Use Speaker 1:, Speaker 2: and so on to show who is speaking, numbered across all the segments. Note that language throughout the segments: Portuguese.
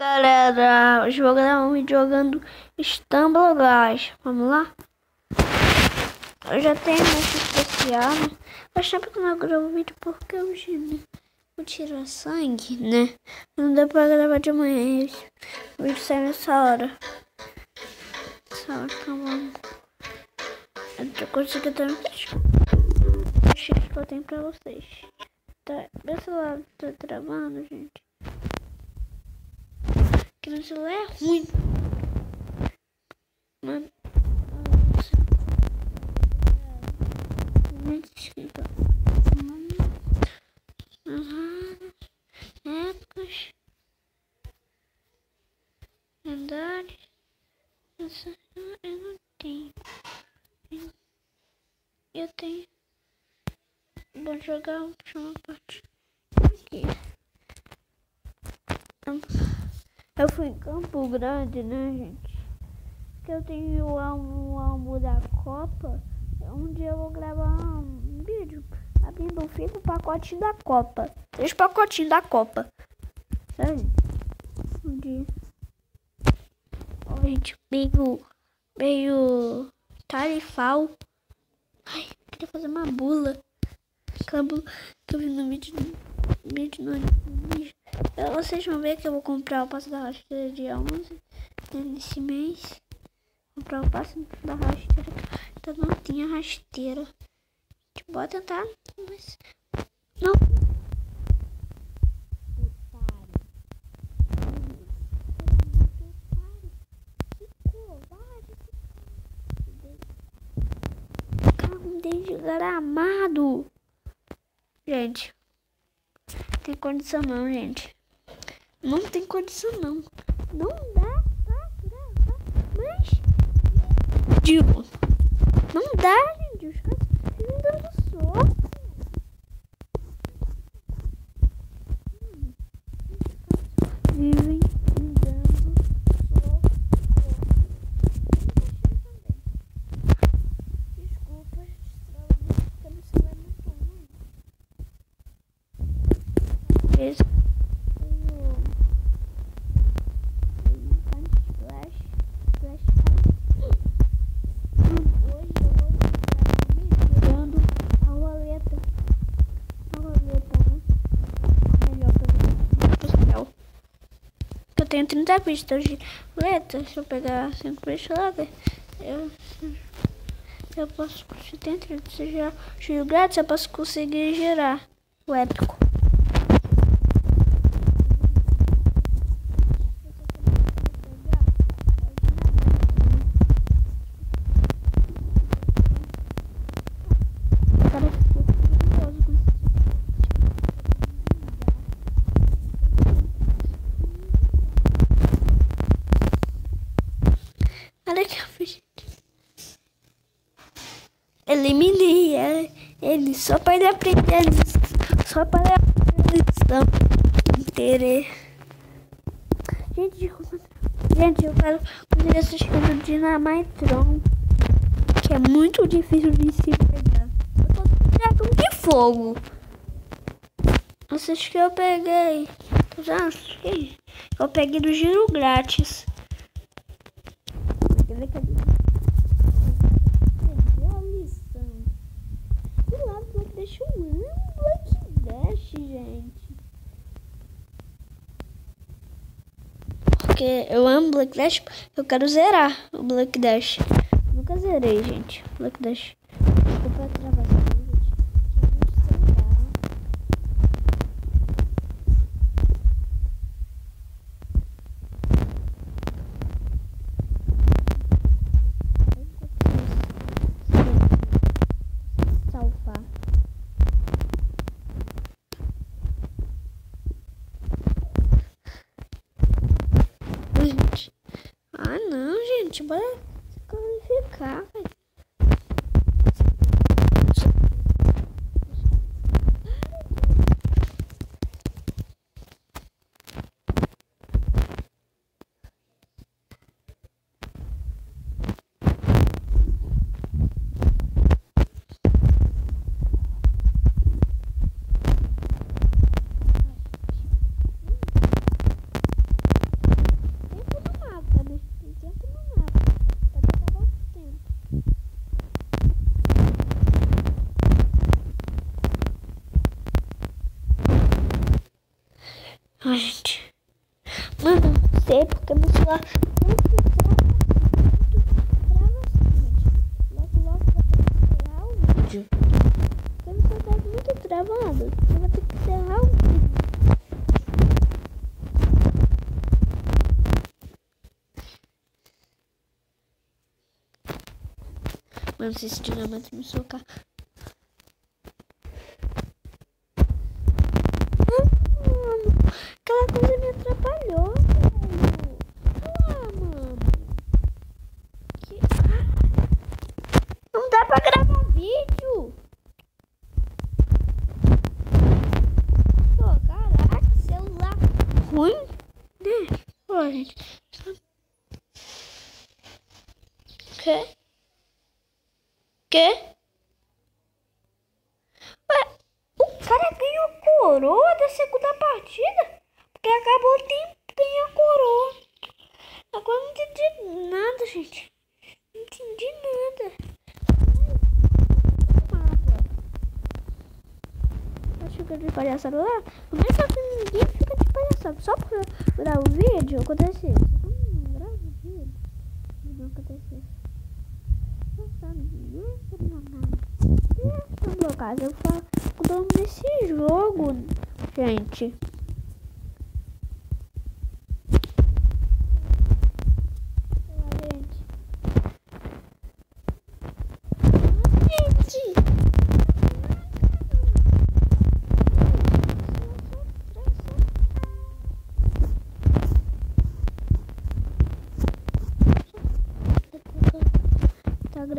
Speaker 1: Galera, um vídeo jogando Stumble. Vamos lá? Eu já tenho esse especial? Faz tempo que eu não gravo vídeo porque hoje né? vou sangue, né? Não deu pra gravar de manhã. O vídeo sai nessa hora. Essa hora eu vou... Eu tô conseguindo ter um que eu tenho pra vocês. Tá, meu celular tá travando, gente que meu celular é ruim. Mano. Desculpa. Épocas. Lendários. Eu não tenho. Eu tenho. Vou jogar uma parte. Aqui. Eu fui em Campo Grande, né, gente? Que eu tenho o álbum, o da Copa. Um dia eu vou gravar um vídeo abrindo o pacotinho da Copa. Três pacotinhos da Copa. Sério? Um dia. Ó, gente, meio. meio. tarifal. Ai, queria fazer uma bula. Aquela bula que eu vi no vídeo. vídeo no vídeo. Vocês vão ver que eu vou comprar o passo da rasteira dia 11 nesse mês. Comprar o passo da rasteira. Então não tinha rasteira. Tipo, vou tentar, mas não. Carro desgramado. Gente, tem condição não, gente. Não tem condição não. Não dá pra gravar. Mas. Digo. Não dá, tenho 30 pistas de letra. Se eu pegar 5 pistas lá, eu, eu posso. Se tem 30, se já giro grátis, eu posso conseguir gerar o épico. Olha que eu fiz. Eliminei ele só para aprender a lição. Só para aprender a lição inteira. Gente, gente, eu quero fazer essa escada de Dinamitron. Que é muito difícil de se pegar. Eu tô com de fogo. Essas que eu peguei. Eu peguei do giro grátis. Quer ver que Perdeu a lição. E lá Black Dash um Black Dash, gente. Porque eu amo Black Dash, eu quero zerar o Black Dash. Nunca zerei, gente. Black Dash. Desculpa a travação. Ah, não, gente. Bora qualificar, Mano, sei porque meu celular muito trava assim, Logo, logo vai ter que encerrar o vídeo. Porque meu celular tá muito travado. Eu vou ter que encerrar o vídeo. Mano, se esse dinamite me socar. Aquela coisa me atrapalhou, velho. Ah, mano. Que... Não dá pra gravar vídeo. Pô, caraca, celular ruim, Pô, gente. Que? Que? cara ganhou coroa da segunda partida. Porque acabou o tempo ganhar coroa. Agora não entendi nada, gente. Não entendi nada. Fica de palhaçada lá. Como é que ninguém fica de palhaçada? Só por gravar o vídeo acontece isso. Hum, grava o vídeo. Não acontece isso. Não sabe disso, não, não. No meu caso, eu falo nome desse jogo, gente.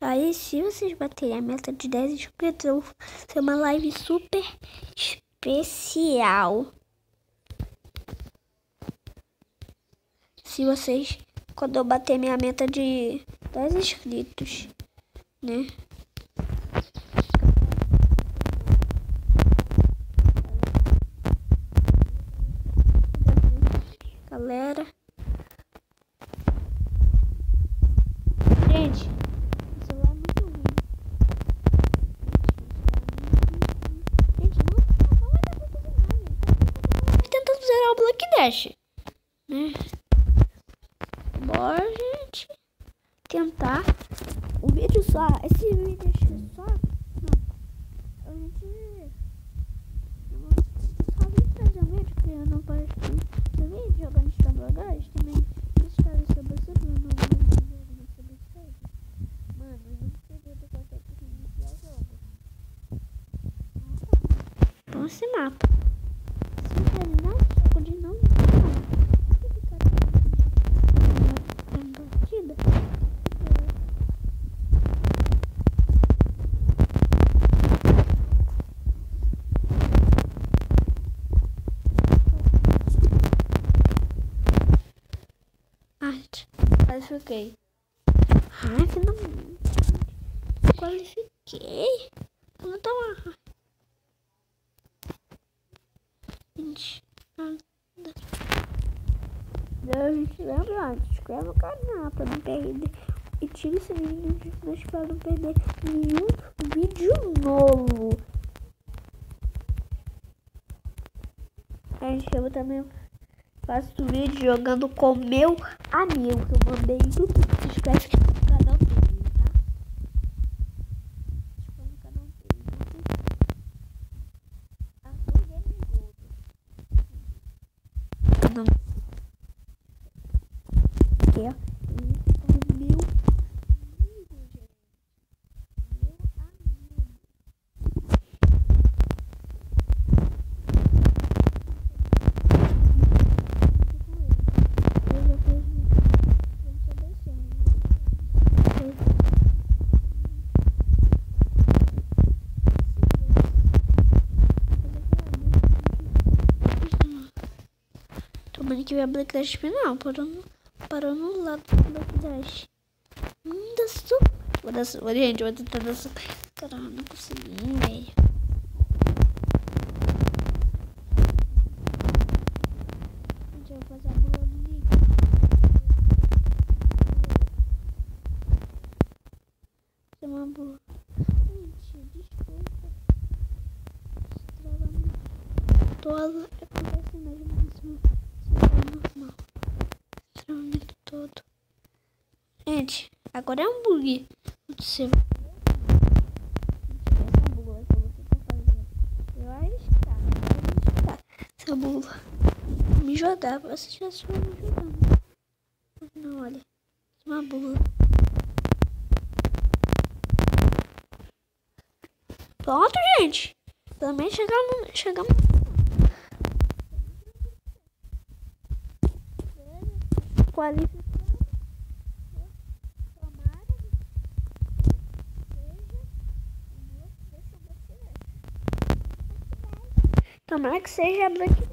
Speaker 1: Aí, se vocês baterem a meta de 10 inscritos, eu vou fazer uma live super especial. Se vocês, quando eu bater minha meta de 10 inscritos, né? Galera. Gente, o celular é muito ruim. Gente, não, não vai dar pra fazer nada. Tentando zerar o Dash. Né? Bora, gente. Tentar. O vídeo só. Esse vídeo que só. Não. A gente. Eu só vim trazer um vídeo porque eu não posso fazer vídeo jogando Star Wars também. História sobre o esse mapa. Se terminar o jogo de não partida. Arte. Qualifiquei. Ai, finalmente. Qualifiquei. Vamos tomar. gente. A gente lembra antes, inscreve no canal pra não perder. E tira esse vídeo de pra não perder nenhum vídeo novo. A gente eu também faço vídeo jogando com meu amigo que eu mandei tudo. Se inscreve no canal dele, tá? Se inscreve no canal dele. não. Aqui, ó. Tomando que vai Black Dash final, por um, parou no lado do Block Dash. Hum, super. Vou super. Gente, vou tentar dar super. Caramba, não consegui, velho. Gente, eu vou fazer a bola do Nick. Fazer uma boa. Gente, desculpa. Estragar minha tola. É acontece mesmo, mesmo. Isso é normal. Estramamento todo. Gente, agora é um bug. Você. Essa bula. Me jogar. Você já se me jogando. Não, olha. Uma bula. Pronto, gente. Também chegamos. Chegamos. Qualificação. Tomara que seja Black Dash,